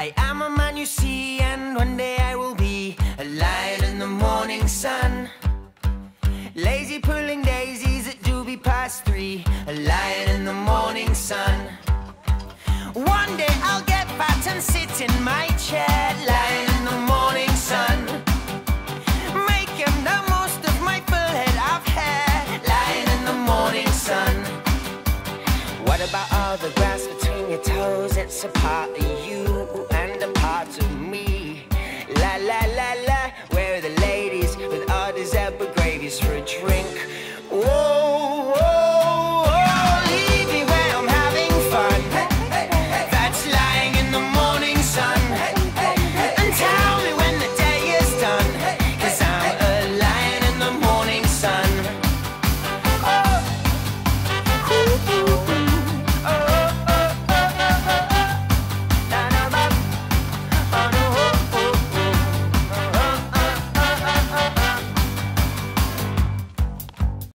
I am a man you see, and one day I will be a lion in the morning sun. Lazy pulling daisies at doobie past three, a lion in the morning sun. One day I'll get fat and sit in my chair, lying in the morning sun. Making the most of my full head of hair, lying in the morning sun. What about all the grass between your toes? It's a part of you. ladies for a drink. Whoa.